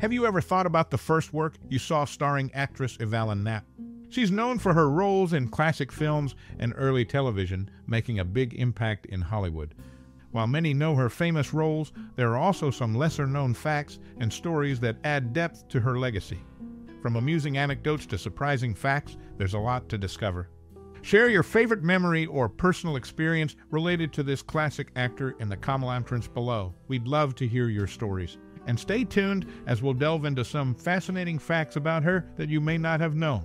Have you ever thought about the first work you saw starring actress Evalyn Knapp? She's known for her roles in classic films and early television, making a big impact in Hollywood. While many know her famous roles, there are also some lesser known facts and stories that add depth to her legacy. From amusing anecdotes to surprising facts, there's a lot to discover. Share your favorite memory or personal experience related to this classic actor in the comment entrance below. We'd love to hear your stories. And stay tuned as we'll delve into some fascinating facts about her that you may not have known.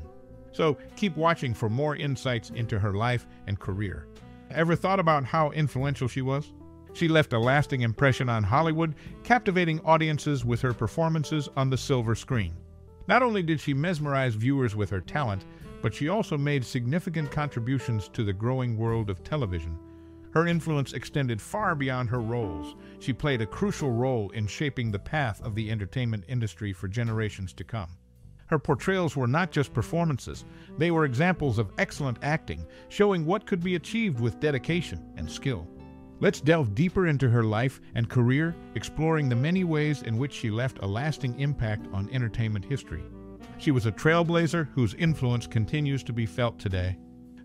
So keep watching for more insights into her life and career. Ever thought about how influential she was? She left a lasting impression on Hollywood, captivating audiences with her performances on the silver screen. Not only did she mesmerize viewers with her talent, but she also made significant contributions to the growing world of television. Her influence extended far beyond her roles. She played a crucial role in shaping the path of the entertainment industry for generations to come. Her portrayals were not just performances, they were examples of excellent acting, showing what could be achieved with dedication and skill. Let's delve deeper into her life and career, exploring the many ways in which she left a lasting impact on entertainment history. She was a trailblazer whose influence continues to be felt today.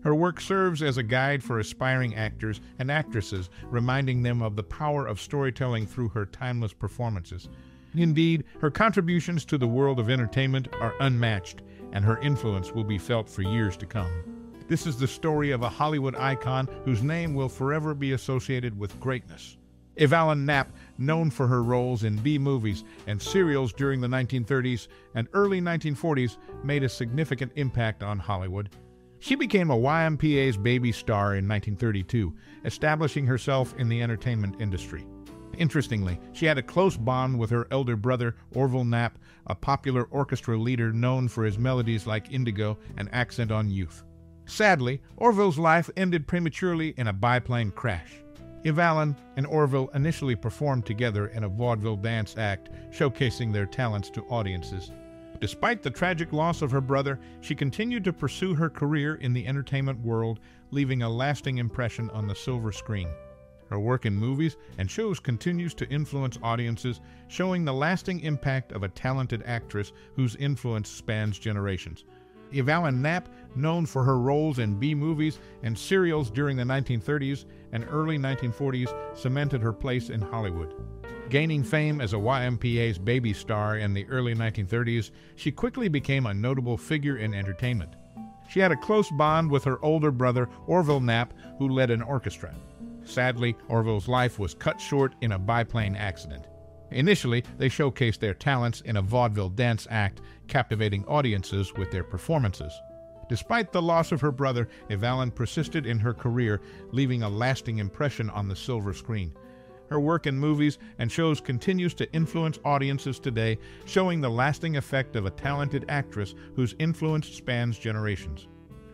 Her work serves as a guide for aspiring actors and actresses, reminding them of the power of storytelling through her timeless performances. Indeed, her contributions to the world of entertainment are unmatched, and her influence will be felt for years to come. This is the story of a Hollywood icon whose name will forever be associated with greatness. Evalyn Knapp, known for her roles in B movies and serials during the 1930s and early 1940s, made a significant impact on Hollywood. She became a WAMPAS baby star in 1932, establishing herself in the entertainment industry. Interestingly, she had a close bond with her elder brother, Orville Knapp, a popular orchestra leader known for his melodies like Indigo and Accent on Youth. Sadly, Orville's life ended prematurely in a biplane crash. Evalyn and Orville initially performed together in a vaudeville dance act, showcasing their talents to audiences. Despite the tragic loss of her brother, she continued to pursue her career in the entertainment world, leaving a lasting impression on the silver screen. Her work in movies and shows continues to influence audiences, showing the lasting impact of a talented actress whose influence spans generations. Evalyn Knapp, known for her roles in B movies and serials during the 1930s and early 1940s, cemented her place in Hollywood. Gaining fame as a WAMPAS baby star in the early 1930s, she quickly became a notable figure in entertainment. She had a close bond with her older brother, Orville Knapp, who led an orchestra. Sadly, Orville's life was cut short in a biplane accident. Initially, they showcased their talents in a vaudeville dance act, captivating audiences with their performances. Despite the loss of her brother, Evalyn persisted in her career, leaving a lasting impression on the silver screen. Her work in movies and shows continues to influence audiences today, showing the lasting effect of a talented actress whose influence spans generations.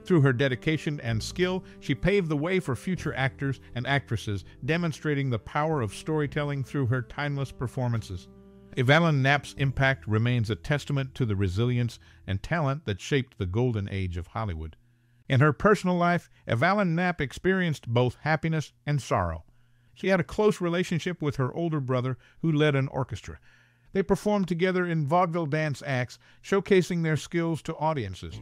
Through her dedication and skill, she paved the way for future actors and actresses, demonstrating the power of storytelling through her timeless performances. Evalyn Knapp's impact remains a testament to the resilience and talent that shaped the golden age of Hollywood. In her personal life, Evalyn Knapp experienced both happiness and sorrow. She had a close relationship with her older brother, who led an orchestra. They performed together in vaudeville dance acts, showcasing their skills to audiences.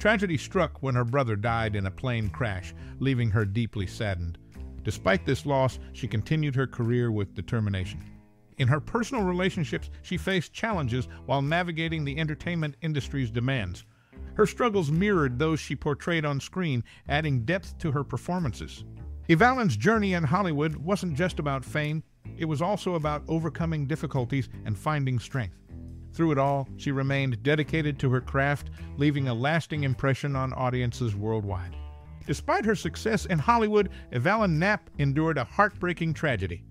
Tragedy struck when her brother died in a plane crash, leaving her deeply saddened. Despite this loss, she continued her career with determination. In her personal relationships, she faced challenges while navigating the entertainment industry's demands. Her struggles mirrored those she portrayed on screen, adding depth to her performances. Evalyn's journey in Hollywood wasn't just about fame, it was also about overcoming difficulties and finding strength. Through it all, she remained dedicated to her craft, leaving a lasting impression on audiences worldwide. Despite her success in Hollywood, Evalyn Knapp endured a heartbreaking tragedy.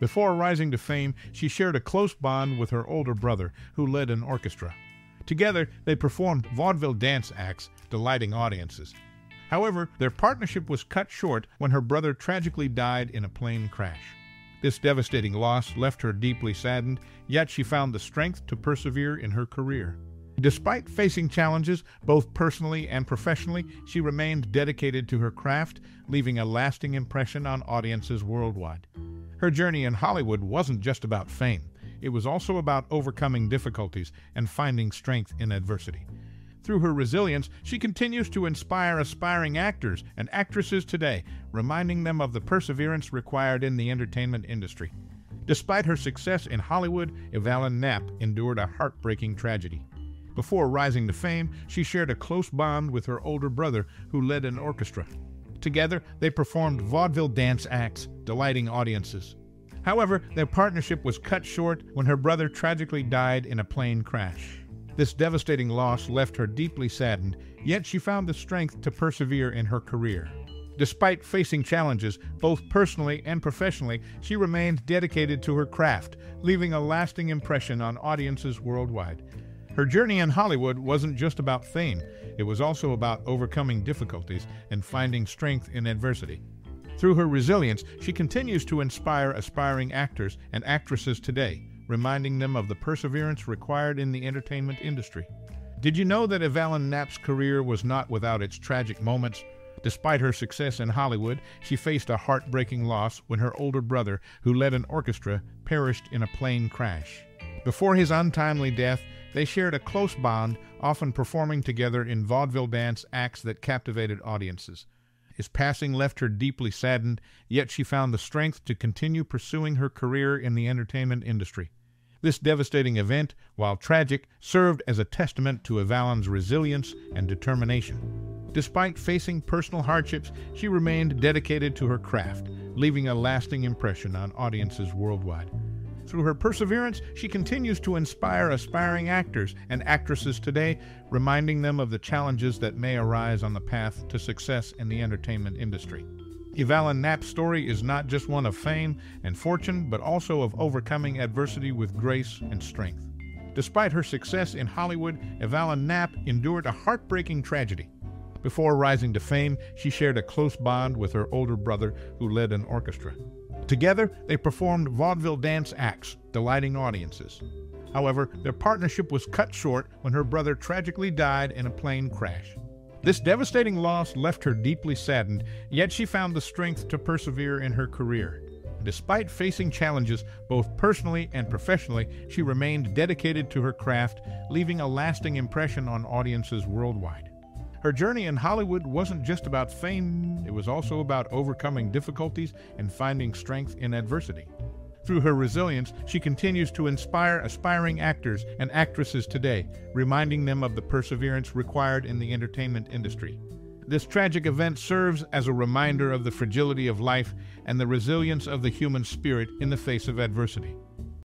Before rising to fame, she shared a close bond with her older brother, who led an orchestra. Together, they performed vaudeville dance acts, delighting audiences. However, their partnership was cut short when her brother tragically died in a plane crash. This devastating loss left her deeply saddened, yet she found the strength to persevere in her career. Despite facing challenges, both personally and professionally, she remained dedicated to her craft, leaving a lasting impression on audiences worldwide. Her journey in Hollywood wasn't just about fame. it was also about overcoming difficulties and finding strength in adversity. Through her resilience, she continues to inspire aspiring actors and actresses today, reminding them of the perseverance required in the entertainment industry. Despite her success in Hollywood, Evalyn Knapp endured a heartbreaking tragedy. Before rising to fame, she shared a close bond with her older brother, who led an orchestra. Together, they performed vaudeville dance acts, delighting audiences. However, their partnership was cut short when her brother tragically died in a plane crash. This devastating loss left her deeply saddened, yet she found the strength to persevere in her career. Despite facing challenges, both personally and professionally, she remained dedicated to her craft, leaving a lasting impression on audiences worldwide. Her journey in Hollywood wasn't just about fame, it was also about overcoming difficulties and finding strength in adversity. Through her resilience, she continues to inspire aspiring actors and actresses today, reminding them of the perseverance required in the entertainment industry. Did you know that Evalyn Knapp's career was not without its tragic moments? Despite her success in Hollywood, she faced a heartbreaking loss when her older brother, who led an orchestra, perished in a plane crash. Before his untimely death, they shared a close bond, often performing together in vaudeville dance acts that captivated audiences. His passing left her deeply saddened, yet she found the strength to continue pursuing her career in the entertainment industry. This devastating event, while tragic, served as a testament to Evalyn's resilience and determination. Despite facing personal hardships, she remained dedicated to her craft, leaving a lasting impression on audiences worldwide. Through her perseverance, she continues to inspire aspiring actors and actresses today, reminding them of the challenges that may arise on the path to success in the entertainment industry. Evalyn Knapp's story is not just one of fame and fortune, but also of overcoming adversity with grace and strength. Despite her success in Hollywood, Evalyn Knapp endured a heartbreaking tragedy. Before rising to fame, she shared a close bond with her older brother, who led an orchestra. Together, they performed vaudeville dance acts, delighting audiences. However, their partnership was cut short when her brother tragically died in a plane crash. This devastating loss left her deeply saddened, yet she found the strength to persevere in her career. Despite facing challenges both personally and professionally, she remained dedicated to her craft, leaving a lasting impression on audiences worldwide. Her journey in Hollywood wasn't just about fame, it was also about overcoming difficulties and finding strength in adversity. Through her resilience, she continues to inspire aspiring actors and actresses today, reminding them of the perseverance required in the entertainment industry. This tragic event serves as a reminder of the fragility of life and the resilience of the human spirit in the face of adversity.